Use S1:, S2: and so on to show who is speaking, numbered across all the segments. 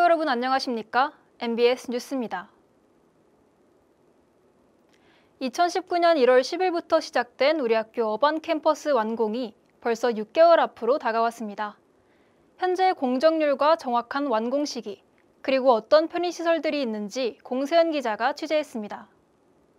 S1: 여러분 안녕하십니까? MBS 뉴스입니다. 2019년 1월 10일부터 시작된 우리 학교 어반 캠퍼스 완공이 벌써 6개월 앞으로 다가왔습니다. 현재 공정률과 정확한 완공 시기, 그리고 어떤 편의시설들이 있는지 공세현 기자가 취재했습니다.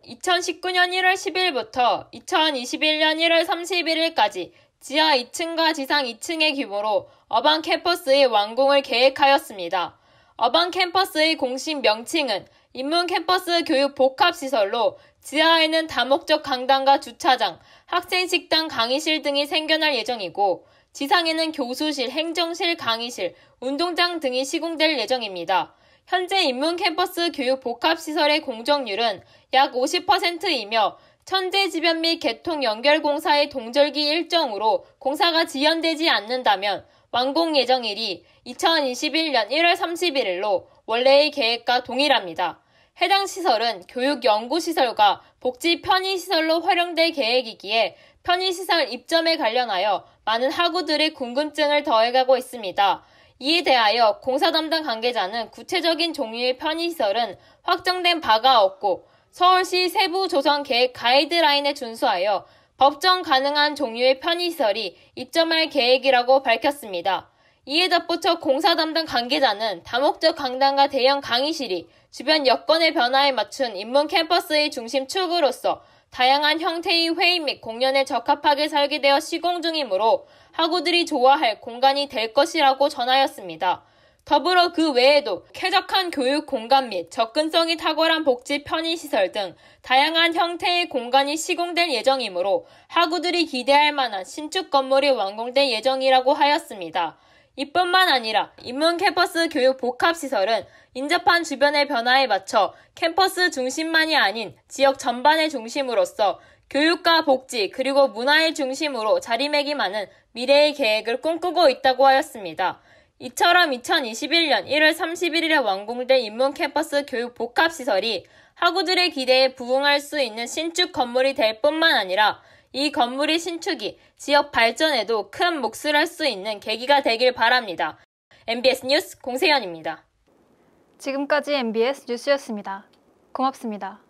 S2: 2019년 1월 10일부터 2021년 1월 31일까지 지하 2층과 지상 2층의 규모로 어반 캠퍼스의 완공을 계획하였습니다. 어반 캠퍼스의 공식 명칭은 인문 캠퍼스 교육 복합시설로 지하에는 다목적 강당과 주차장, 학생식당, 강의실 등이 생겨날 예정이고 지상에는 교수실, 행정실, 강의실, 운동장 등이 시공될 예정입니다. 현재 인문 캠퍼스 교육 복합시설의 공정률은 약 50%이며 천재지변 및 개통 연결 공사의 동절기 일정으로 공사가 지연되지 않는다면 완공 예정일이 2021년 1월 31일로 원래의 계획과 동일합니다. 해당 시설은 교육연구시설과 복지 편의시설로 활용될 계획이기에 편의시설 입점에 관련하여 많은 학우들의 궁금증을 더해가고 있습니다. 이에 대하여 공사 담당 관계자는 구체적인 종류의 편의시설은 확정된 바가 없고 서울시 세부 조성 계획 가이드라인에 준수하여 법정 가능한 종류의 편의시설이 입점할 계획이라고 밝혔습니다. 이에 덧붙여 공사 담당 관계자는 다목적 강당과 대형 강의실이 주변 여건의 변화에 맞춘 인문 캠퍼스의 중심 축으로서 다양한 형태의 회의 및 공연에 적합하게 설계되어 시공 중이므로 학우들이 좋아할 공간이 될 것이라고 전하였습니다. 더불어 그 외에도 쾌적한 교육 공간 및 접근성이 탁월한 복지 편의시설 등 다양한 형태의 공간이 시공될 예정이므로 학우들이 기대할 만한 신축 건물이 완공될 예정이라고 하였습니다. 이뿐만 아니라 인문 캠퍼스 교육 복합 시설은 인접한 주변의 변화에 맞춰 캠퍼스 중심만이 아닌 지역 전반의 중심으로서 교육과 복지 그리고 문화의 중심으로 자리매김하는 미래의 계획을 꿈꾸고 있다고 하였습니다. 이처럼 2021년 1월 31일에 완공된 인문 캠퍼스 교육 복합시설이 학우들의 기대에 부응할 수 있는 신축 건물이 될 뿐만 아니라 이 건물의 신축이 지역 발전에도 큰 몫을 할 수 있는 계기가 되길 바랍니다. MBS 뉴스 공세현입니다.
S1: 지금까지 MBS 뉴스였습니다. 고맙습니다.